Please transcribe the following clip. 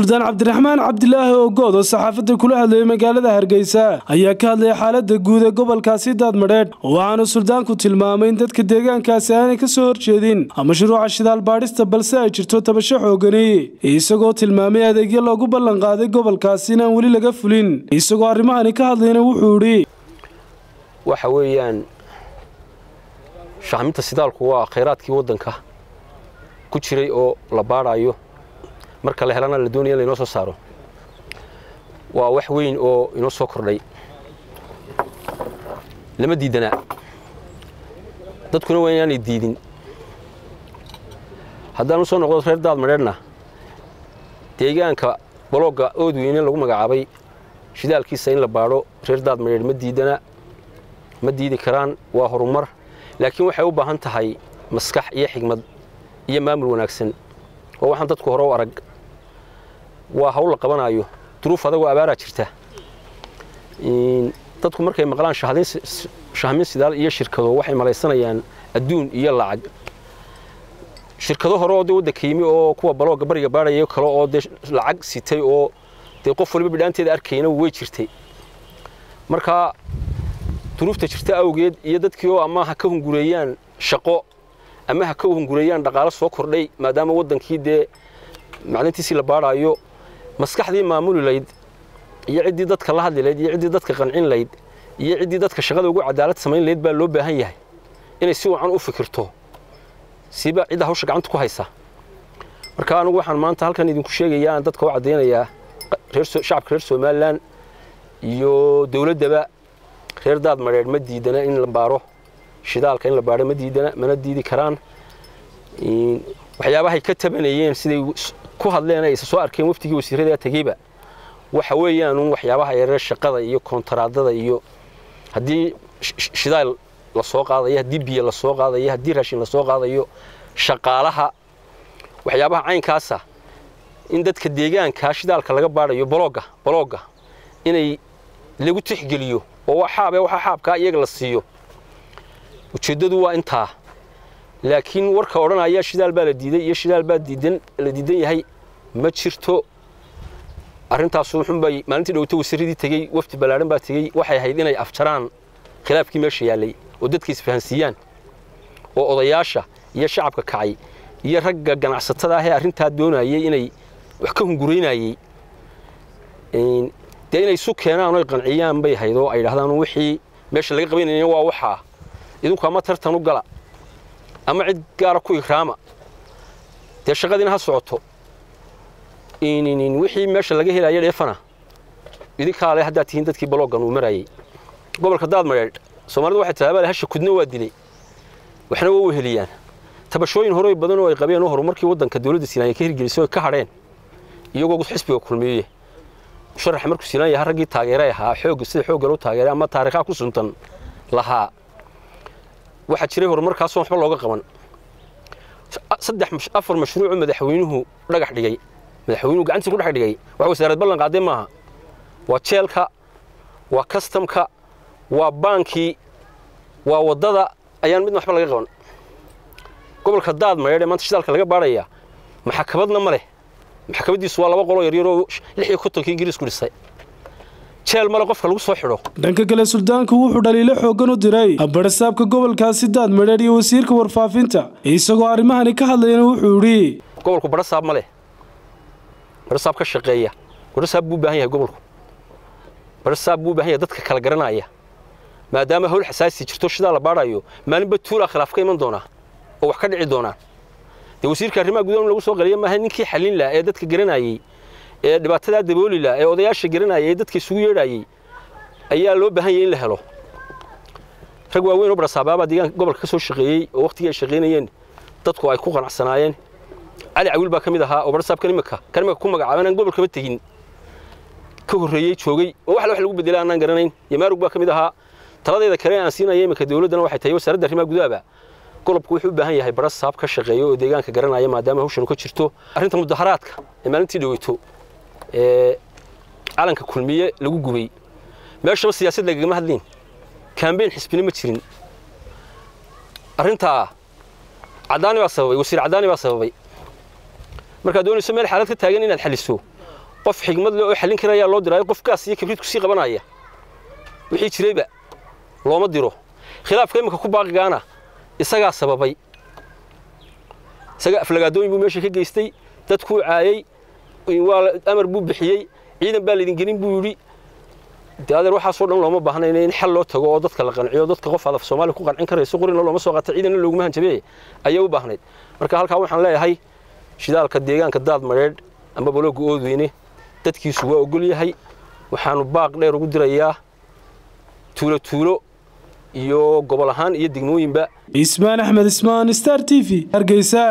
suldaan cabdiraxmaan cabdilaahi ogood oo saxaafadda kula hadlayay magaalada hargeysa ayaa ka hadlayay xaalada guud ee gobolkaasi daadmadheedh waxaana suldaanku tilmaamay in dadka deegaankaasi aanay ka soo horjeedin mashruuca shidaal baadhista balse ay jirto tabasho xoogani. Isagoo tilmaamay adeegyo loogu ballanqaaday gobolkaasi inaan weli laga fulin isagoo arrimahani ka hadlayna wuxuu idhi waxa weeyaan shahminta sidaalku waa khayraadkii waddanka ku jiray oo la baadhaayo marka la helana la doonaya in laynoo soo saaro. Waa wax weyn oo inoo soo kordhay. Lama diidanaa dadkuna waa inaanay diidin. Haddaan u soo noqdo reer daadmadheedhna deegaanka baloogga oodweyne lagu magacaabay shidaalkiisa in la baadho reer daadmadheedh ma diidana ma diidi karaan waa horumar. Laakiin waxay u baahan tahay maskax iyo xigmad iyo maamul wanaagsan. Oo waxaan dadku hore u arag waa hawl la qabanaayo. Duruuf adagoo abaaraa jirta. Dadku markay maqlaan shahmin sidaal iyo shirkado waxay malaysanayaan adduun iyo lacag. Shirkado hore oo dee waddanka yimi oo kuwa balooga bariga baadhaya kale oo dee lacag sitay oo dee qof waliba bidhaanteeda arkayna way jirtay. Marka duruufta jirta awgeed iyo dadkii oo ama ha ka hungureeyaan shaqo ama ha ka hungureeyaan dhaqaalo soo kordhay maadaama waddankii dee maclintiisii la baadhaayo maskaxdii maamuli layd iyo ciddii dadka la hadli layd iyo ciddii dadka qancin layd iyo ciddii dadka shaqada ugu cadaalad samayn layd baa loo baahan yahay inay si wacan u fikirto. Siba cidda hawsha gacanta ku haysa. Marka anigu waxaan maanta halkan idinku sheegayaa dadka u caddaynayaa shacabka reer somalilan iyo dowladdaba reer daad madheedh ma diidana in la baaro shidaalka in la baadho ma diidana mana diidi karaan. Waxyaabahay ka tabanayeen siday ku hadleen ay isa soo arkeen waftigii wasiirada tegeyba waxa weeyaan waxyaabaha yareer shaqada iyo koontaraadada iyo haddii shidaal la soo qaadayo haddii biyo la soo qaadayo haddii raashin la soo qaadayo shaqaalaha waxyaabaha caynkaasa in dadka deegaanka shidaalka laga baadhayo balooga balooga inay lagu tixgeliyo oo xaabe waxa xaabkaa iyaga la siiyo. Ujeeddadu waa intaa laakiin warka odhanaya shidaal baa la diiday iyo shidaal baa diidan la diidan yahay ma jirto. Arrintaasu wuxuunbay maalintii dhowto wasiiradii tegey wafdi ballaadhan baa tegey waxay ahayd inay afjaraan khilaafkii meesha yaallay oo dadka isfahansiiyaan oo odayaasha iyo shacabka kacay iyo ragga ganacsatada ah arrintaa doonayay inay wax ka hunguraynayey dee inay isu keenaan oy qanciyaan bay ahayd ay dhahdaan wixii meesha laga qabanayna waa waxaa idinku ama tartan u gala ama cid gaara ku ikraama. Dee shaqadiina ha socoto. Wixii meesha laga helaya dheefana idinkaale haddaad tihiin dadkii baloogan uu marayey gobolka daadmadheedh soomaalidu waxay tahay hasha kudna waa dilay. Waxna waa weheliyaan. Tabashooyin horey badan oo ay qabeen oo horumarkii waddanka dowladda siinaaya ka hirgelisay oo ka hadheen iyagoo xisbiga kulmiye musharaxa markuu siilaan yahay raggii taageeray ahaa xoogga sida xoogga loo taageeray ama taariikhaha ku suntan lahaa waxaa jiray horumarkaasoo waxba looga qaban. Saddex afar mashruucoo madaxweynuhu dhagax dhigay. Madaxweynuhu gacantiisa ku dhex dhigay. Wax wasaarad ballan qaadee maaha. Waa jeelka waa kastamka waa baankii waa waddada ayaan midna waxba laga qaban. Gobolka daad mareedhe maanta shidaalka laga baadhaya maxakabadna ma leh. Maxkamadiisu waa laba qoloo yaryaroo lix iyo kontonkii ingiriisku dhisay jeel male qofka lagu soo xidho? Dhanka kale suldaanku wuxuu dhaliilo xooggan u diray barasaabka gobolkaasi daadmadheedh iyo wasiirka warfaafinta. Isagoo arrimahani ka hadlayana wuxuu idhi gobolku barasaab ma leh. Barasaab ka shaqeeya. Barasaab buu u baahan yahay gobolku. Barasaab buu u baahan yahay dadka kala garanaya. Maadaama hawl xasaasi jirto shidaa la baadhayo maalinba tuulaa khilaaf ka iman doonaa oo wax ka dhici doonaa. Dee wasiirka arrimaha gudaha in lagu soo qaliya maaha ninkii xallin laha ee dadka garanayey ee dhibaatadaa dabooli laha ee odayaasha garanayay ee dadka isugu yeedhayey ayaa loo baahan yahay in la helo. Rag waaweyn oo barasaabaabaa deegaanka gobolka ka shaqeeyey oo waqtigii ay shaqaynayeen dadku ay ku qanacsanaayeen cali cawiil baa ka mid ahaa oo barasaabkan imika kan ku magacaaban aan gobolkaba tegin. Ka horreeyey joogay oo wax lagu bedelay aanaan garanayn. Yamaarug baa ka mid ahaa. Taladeeda kale aan siinaya imika dowladdana waxay tahay wasaaradda arrimaha gudahaba golobku wuxuu u baahan yahay barasaab ka shaqeeyo oo deegaanka garanaya maadaama hawshan ka jirto arrinta mudaharaadka ee maalintii dhaweyto calanka kulmiye lagu gubay. Meeshaba siyaasad lagagama hadliin. Kambeyn xisbina ma jirin. Arrintaa caddaani baa sababay wasiir caddaani baa sababay. Markaad doonayso meel xaalad ka taagan inaad xaliso qof xigmad leh oo xallin karayaa loo diraayo qofkaas iyo kibriid ku sii qabanaya. Wixii jirayba looma diro. Khilaafka iminka ku baaqigaana isagaa sababay. Isagaa aflagaadooyin buu meesha ka geystay dadkuu caayey waa amar buu bixiyey ciidan baa laydin gelin buu yidhi. Adeer waxaasoo dhan looma baahnayn in xal loo tago oo dadka la qanciyo dadka qof adaf soomaaliya ku qancin karayso qorina looma soo qaata ciidanna looguma hanjabeeye ayay u baahnayd. Marka halkaa waxaan leeyahay shidaalka deegaanka daad madheedh ama balooga oodweyne dadkiisu waa ogol yahay. Waxaanu baaq dheer ugu dirayaa tuulo tuulo iyo gobol ahaan iyo degmooyinba. Ismaan axmed ismaan star t v hargeysa